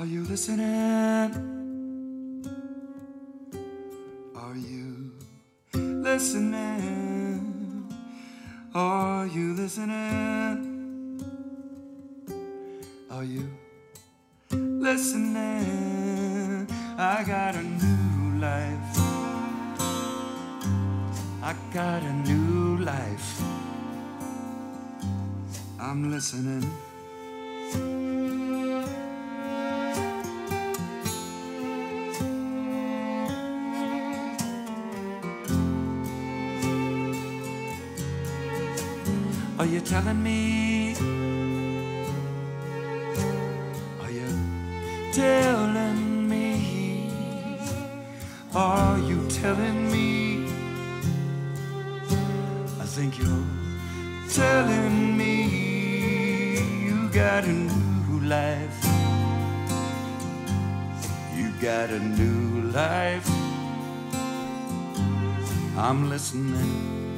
Are you listening? Are you listening? Are you listening? Are you listening? I got a new life. I got a new life. I'm listening. Are you telling me? Are you telling me? Are you telling me? I think you're telling me you got a new life. You got a new life. I'm listening.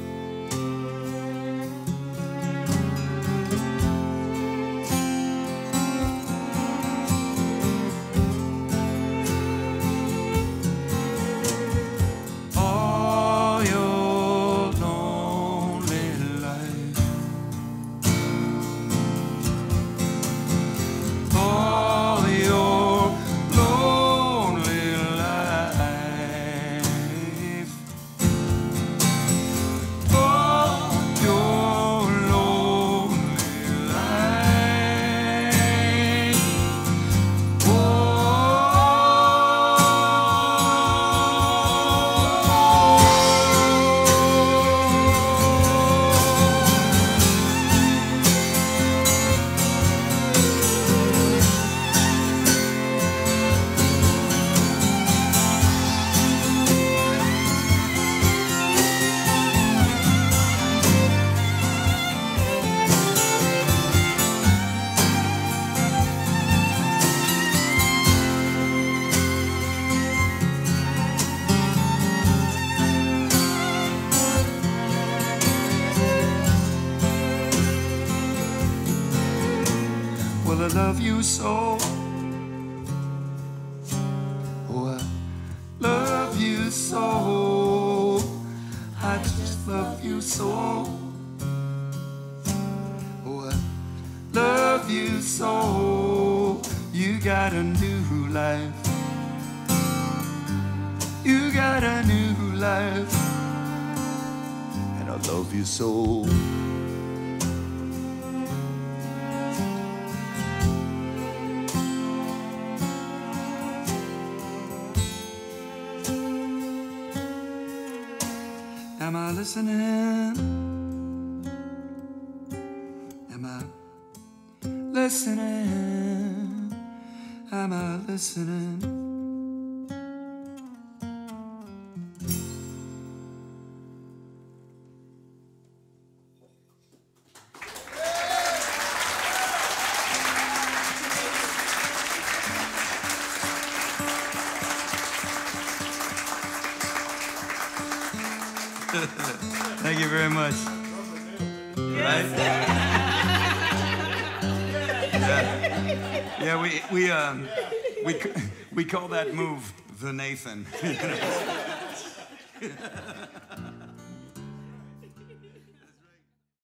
Well, I love you so. Oh, I love you so. I just love you so. Oh, I love you so. You got a new life. You got a new life. And I love you so. Am I listening? Am I listening? Am I listening? Thank you very much. Right? yeah. yeah, we we um we we call that move the Nathan.